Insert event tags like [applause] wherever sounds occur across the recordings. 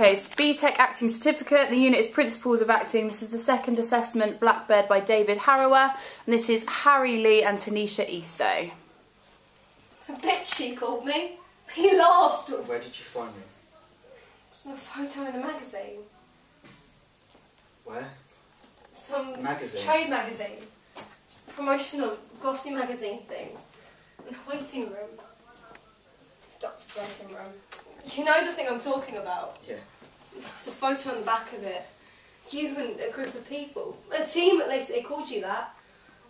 Okay, it's BTEC Acting Certificate. The unit is Principles of Acting. This is the second assessment, Blackbird by David Harrower. And this is Harry Leigh and Tanisha Eastoe. Bitch, she called me. He laughed. Where did you find me? It's a photo in a magazine. Where? Some Magazine? trade magazine. Promotional glossy magazine thing. In a waiting room. Doctor's waiting room. You know the thing I'm talking about? Yeah. There's a photo on the back of it. You and a group of people. A team at least, they called you that.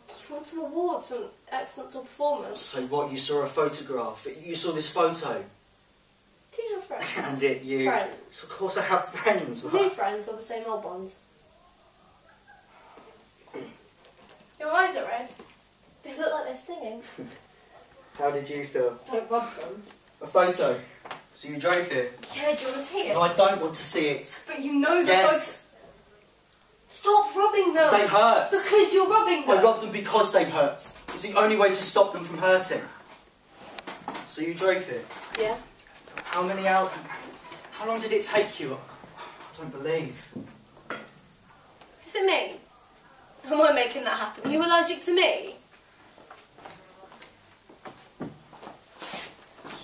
You won some awards and excellence or performance. So what? You saw a photograph. You saw this photo, Do you have friends? [laughs] and it you. Friends. So of course I have friends. New friends or the same old ones? Your eyes are red. They look like they're stinging. [laughs] How did you feel? Don't rub them. A photo. So you drove here. Yeah, do you want to see it? No, I don't want to see it. But you know the Yes, photo- Stop rubbing them. they hurt. Because you're rubbing them. I robbed them because they hurt. It's the only way to stop them from hurting. So you drove here. Yeah. How many hours? How long did it take you? I don't believe. Is it me? Am I making that happen? Are you allergic to me?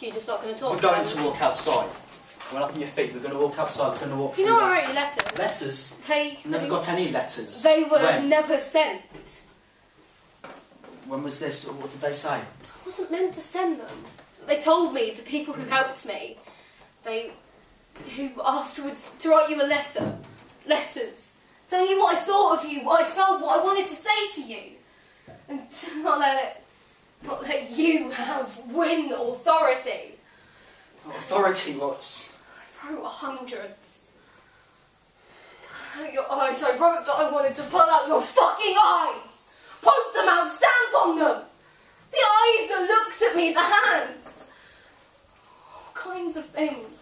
You're just not going to talk. We're going to walk outside. We're up on your feet. We're going to walk outside. We're going to walk You know I wrote you letters. Letters? They, never got any letters. they were When? never sent. When was this? What did they say? I wasn't meant to send them. They told me, the people who helped me, they, who afterwards, to write you a letter, letters, telling you what I thought of you, what I felt, what I wanted to say to you, and to [laughs] not let it, not let you have win authority. Authority, what's... I wrote hundreds. Your eyes, I wrote that I wanted to pull out your fucking eyes! Poke them out, stamp on them! The eyes that looked at me, the hands! All kinds of things.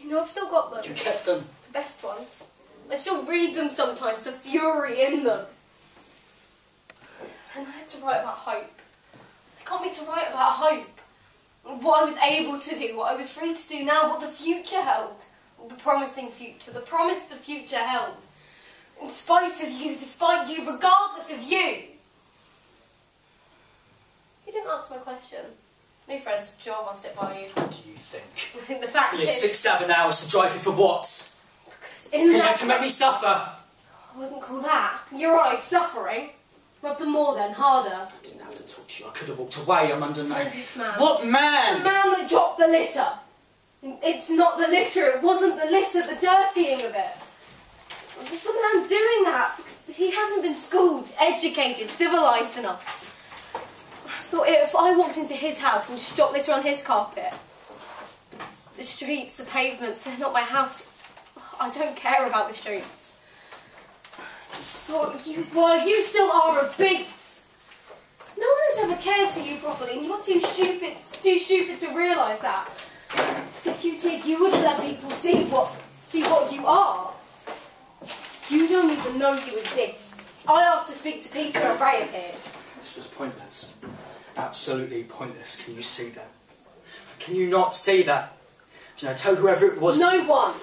You know, I've still got them. You kept them. The best ones. I still read them sometimes, the fury in them. And I had to write about hope. They got me to write about hope. What I was able to do, what I was free to do now, what the future held. The promising future, the promise the future held. In spite of you, despite you, regardless of you. You didn't answer my question. New friends, Joel wants it by you. What do you think? I think the fact is, six, seven hours to drive you for what? Because in You that had to make me suffer. I wouldn't call that. You're right, suffering. Rub them more then, harder. I didn't have to talk to you. I could have walked away. I'm under no... So this man. What The man? man that dropped the litter. It's not the litter, it wasn't the litter, the dirtying of it. It's the man doing that because he hasn't been schooled, educated, civilised enough. I thought if I walked into his house and just dropped litter on his carpet, the streets, the pavements, they're not my house. I don't care about the streets. I you, well, you still are a beast. No one has ever cared for you properly, and you're too stupid, too stupid to realise that. If you did, you would let people see what, see what you are. You don't even know you exist. I asked to speak to Peter and Ray appeared. This was pointless. Absolutely pointless. Can you see that? Can you not see that? Do I tell whoever it was, No one.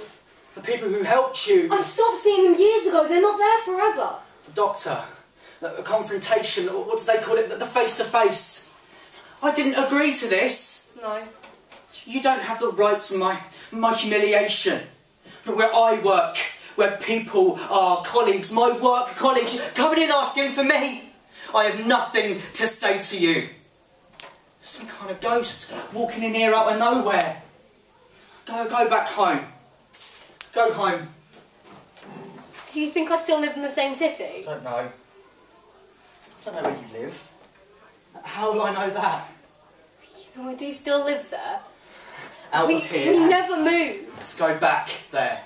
The people who helped you, I stopped seeing them years ago. They're not there forever. the doctor, a confrontation. What do they call it, the face to face. I didn't agree to this. No. You don't have the right to my, my humiliation. But where I work, where people are colleagues, my work colleagues, coming in asking for me, I have nothing to say to you. Some kind of ghost walking in here out of nowhere. Go, go back home. Go home. Do you think I still live in the same city? I don't know. I don't know where you live. How will I know that? No, I do still live there. Out we, of here. we never move. Go back there.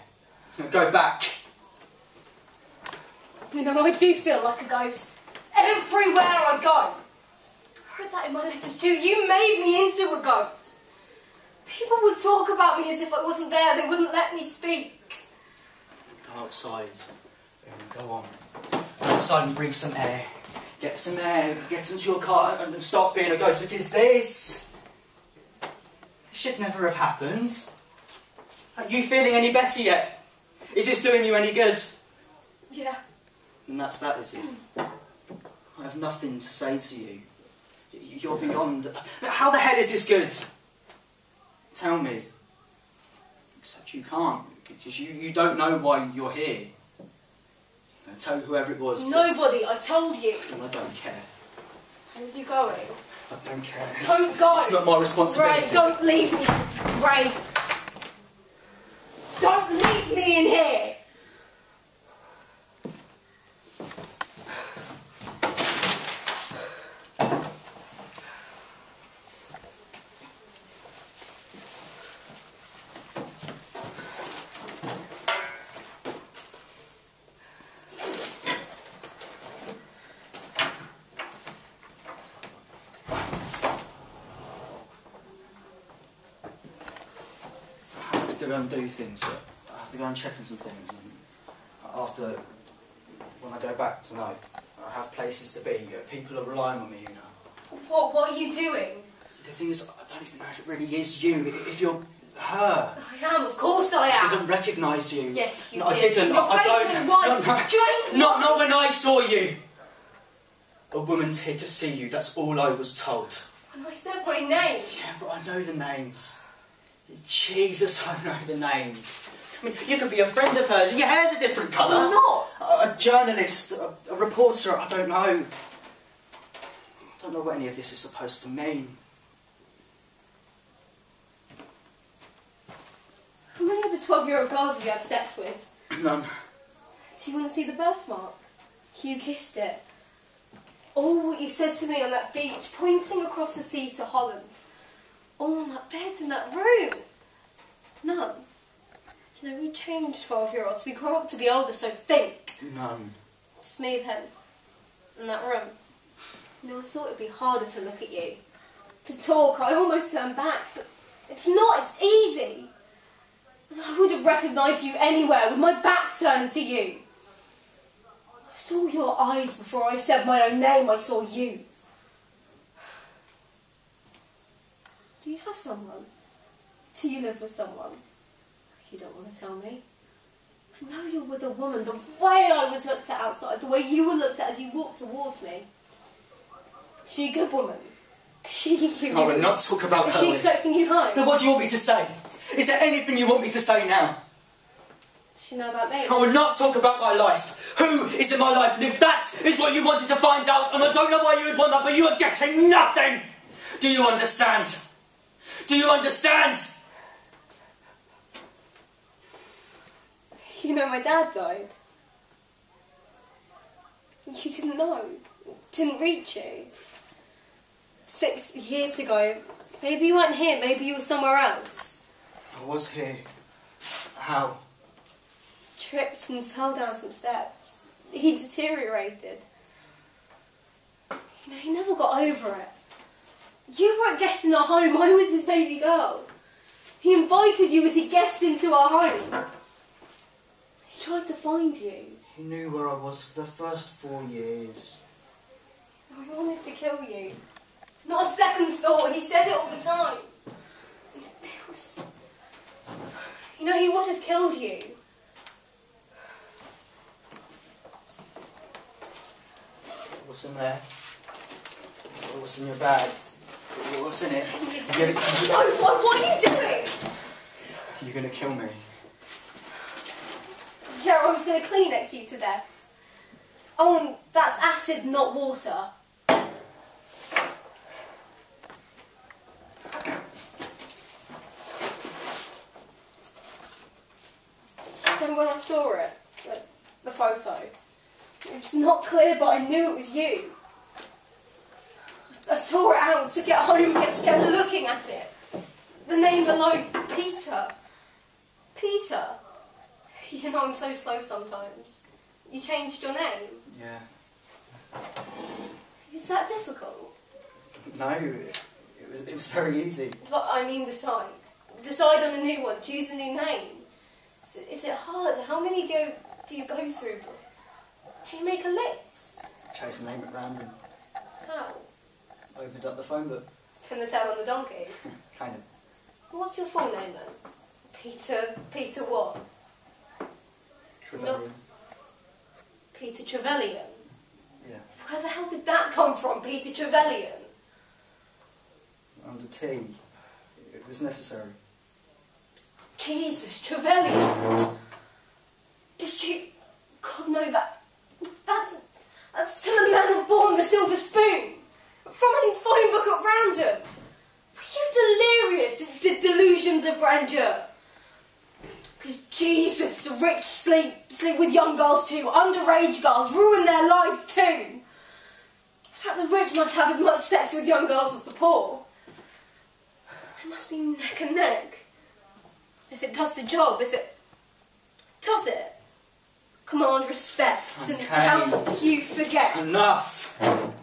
Go back. You know, I do feel like a ghost. Everywhere I go. I read that in my letters too. You made me into a ghost. People would talk about me as if I wasn't there. They wouldn't let me speak. Outside and go on. Go outside and breathe some air. Get some air, get into your car and and stop being a ghost because this, this should never have happened. Are you feeling any better yet? Is this doing you any good? Yeah. And that's that, is it? I have nothing to say to you. You're beyond. How the hell is this good? Tell me. Except you can't, because you, you don't know why you're here. Now tell whoever it was. Nobody, I told you. And I don't care. Where are you going? I don't care. Don't go. It's not my responsibility. Ray, don't leave me. Ray. Don't leave me in here. I have to go and do things. I have to go and check on some things. And after, when I go back tonight, I have places to be. People are relying on me, you know. What, what are you doing? So the thing is, I don't even know if it really is you. If you're her, I am, of course I I am. didn't recognise you. Yes, you no, I did. didn't. Your I, I don't. No, no. Drain Not, not when I saw you. A woman's here to see you. That's all I was told. And I said my name. Yeah, but I know the names. Jesus, [laughs] I know the names. I mean, you could be a friend of hers. Your hair's a different colour. I'm not. A, a journalist, a, a reporter, I don't know. I don't know what any of this is supposed to mean. How many of the 12 year old girls have you had sex with? [clears throat] None. Do you want to see the birthmark? You kissed it. All what you said to me on that beach, pointing across the sea to Holland. All on that bed in that room. None. You know, we change 12 year olds. We grow up to be older, so think. None. Just me then. In that room. You know, I thought it'd be harder to look at you. To talk, I almost turned back, but it's not, it's easy. I would have recognised you anywhere with my back turned to you. I saw your eyes before I said my own name, I saw you. Do you have someone? Do you live with someone? You don't want to tell me. I know you're with a woman. The way I was looked at outside, the way you were looked at as you walked towards me. Is she a good woman? She you? I will not talk about Is her. she expecting you home? Now, what do you want me to say? Is there anything you want me to say now? Does she know about me? I will not talk about my life. Who is in my life? And if that is what you wanted to find out, and I don't know why you would want that, but you are getting nothing. Do you understand? Do you understand? You know my dad died. You didn't know. Didn't reach you. Six years ago. Maybe you weren't here, maybe you were somewhere else. I was here. How? Tripped and fell down some steps. He deteriorated. You know, he never got over it. You weren't guest in our home, I was his baby girl. He invited you as a guest into our home. He tried to find you. He knew where I was for the first four years. I wanted to kill you. Not a second thought. He said it all the time. It was... You know, he would have killed you. What's in there? What's in your bag? What's in it? Give it [laughs] to No, what, what are you doing? You're gonna kill me. Yeah, I was going to Kleenex you to death. Oh, and that's acid, not water. Then when I saw it, the, the photo, it's not clear, but I knew it was you. I tore it out to get home, kept, kept looking at it. The name below, Peter. Peter. [laughs] You know I'm so slow sometimes. You changed your name. Yeah. Is that difficult? No, it was, it was very easy. But I mean decide. Decide on a new one. Choose a new name. Is it, is it hard? How many do you, do you go through? Do you make a list? Chose a name at random. How? Opened up the phone book. Can the tail on the donkey? [laughs] Kind of. What's your full name then? Peter, Peter what? Trevelyan. Peter Trevelyan. Yeah. Where the hell did that come from, Peter Trevelyan? Under T. It was necessary. Jesus, Trevelyan. Did you... God, no, that... That's, that's to the man who born the silver spoon. From a phone book at random. Were you delirious with the delusions of grandeur? Because Jesus, the rich sleep, girls too. Underage girls ruin their lives too. In fact, the rich must have as much sex with young girls as the poor. It must be neck and neck. If it does the job, if it does it, command respect and Okay. how you forget. Enough!